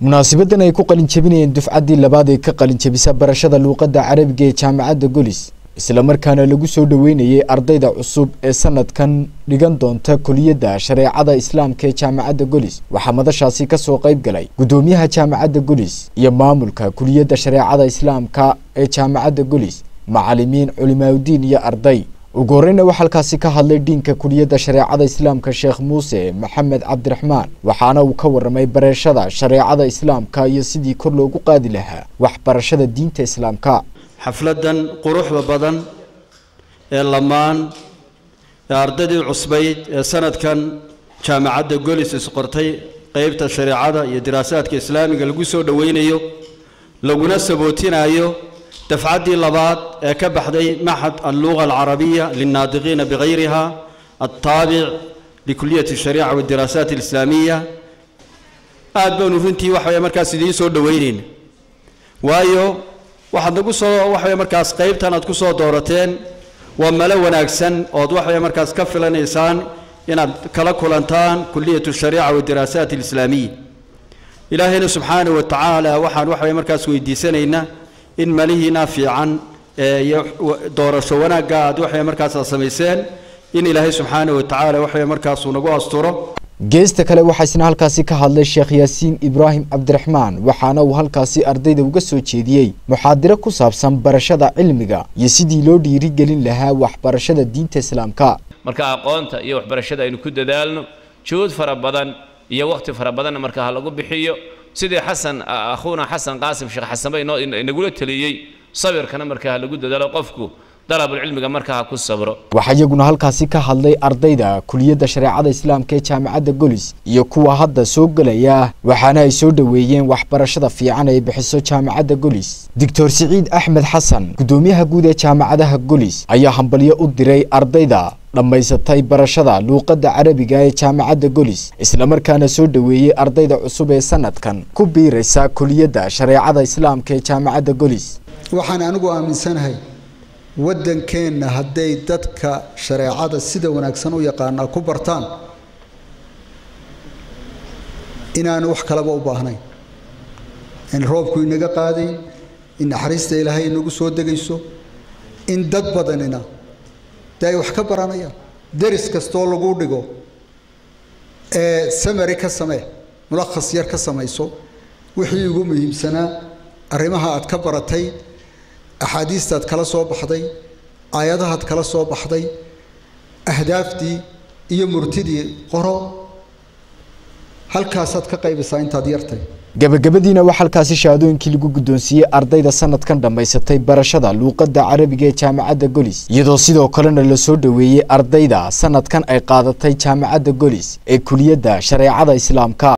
munaasabadan ay ku qalin jebinayeen dufcaddii labaad ee ka qalin jebisa barashada luuqadda carabiga ee jaamacadda golis islamarkaana lagu soo dhoweynayay ardayda cusub ee sanadkan dhigan doonta kuliyadda shareecada islaamka ee jaamacadda golis. Waxaa madashaasi ka soo qayb galay guddoomiyaha jaamacadda golis iyo maamulka kuliyadda shareecada islaamka ee jaamacadda golis macalimiin culimaaudiin iyo arday ugu horeyna waxaa halkaasi ka hadlay dhiinka kuliyadda shareecada islaamka sheekh muuse maxamed cabdiraxmaan waxaana uu ka waramay barashada shareecada islaamka iyo sidii kor loogu qaadi lahaa waxbarashada diinta islaamka. Xafladan quruxda badan ee lamaan ee ardaydii cusbayd ee sanadkan jaamacadda golis isqortay qeybta shareecada iyo diraasaadka islaamiga lagu soo dhoweynayo laguna sabootinayo dafcaddii labaad ee ka baxday maxad alluga alcarabiya lilnaadiqiina bikayriha altaabic likuliyati shariica wadiraasaat alislaamiya aad baanu runtii waxaway markaas idiin soo dhoweynayna waayo waxaad nagu soo waxaway markaas qaybtan aad ku soo doorateen waa malo wanaagsan ood waxaway markaas ka filanaysaan inaad kala kulantaan kuliyatu shariica wadiraasaat alislaamiya ilaahayna subxaana wa tacaala waxaan waxaway markaas weydiisanaynaa in malihiina fiican iyo doorasho wanaagga aad waxay markaas samayseen in ilaahay subxaana wa tacaala waxay markaasuu nagu asturo geesta kale waxaa isna halkaasi ka hadlay sheekh yaasiin ibraahim cabdiraxmaan waxaana uu halkaasi ardayda uga soo jeediyey muxaadiro ku saabsan barashada cilmiga iyo sidii loo dhiirigelin lahaa waxbarashada diinta islaamka. Marka aqoonta iyo waxbarashada aynu ku dadaalno juhud fara badan iyo wakhti fara badanna marka ha lagu bixiyo. Sidii xasan akhuuna xasan qaasim sheekh xasanba inagula teliyey sabirkana marka ha lagu dadaalo qofku dalabulcilmiga marka ha ku sabro. Waxaa iyaguna halkaasi ka hadlay ardayda kuliyadda shareecada islaamka ee jaamacadda golis iyo kuwa hadda soo gelaya waxaana ay soo dhoweeyeen waxbarashada fiican ay bixiso jaamacadda golis. Doctor siciid axmed xasan guddoomiyaha guud ee jaamacadaha golis ayaa hambalyo u diray ardayda dhammaysatay barashada luuqadda carabiga ee jaamacadda golis islamarkaana soo dhoweeyey ardayda cusub ee sanadkan ku biiraysa kuliyadda shareecada islaamka ee jaamacadda golis. Waxaan anigu aaminsanahay waddankeenna hadday dadka shareecada sida wanaagsan u yaqaanaa ku bartaan inaanu wax kalaba u baahnayn. In roobku inaga qaadayn in naxariista ilaahay inagu soo degayso in dad badanina dee ay wax ka baranayaan. Deris kastoo lagu dhigo ee samari ka samee mulakhas yar ka samayso wixii ugu muhiimsanaa arrimaha aad ka baratay axaadiistaad kala soo baxday aayadahaad kala soo baxday ahdaaftii iyo murtidii qoro halkaasaad ka qaybisaa intaad yartay gabagabadiina waxaa halkaasi shahaadooyinkii lagu guddoonsiiyey ardayda sanadkan dhammaysatay barashada luuqadda carabiga ee jaamacadda golis iyadoo sidoo kalena la soo dhoweeyey ardayda sanadkan ay qaadatay jaamacadda golis ee kuliyadda shareecada islaamka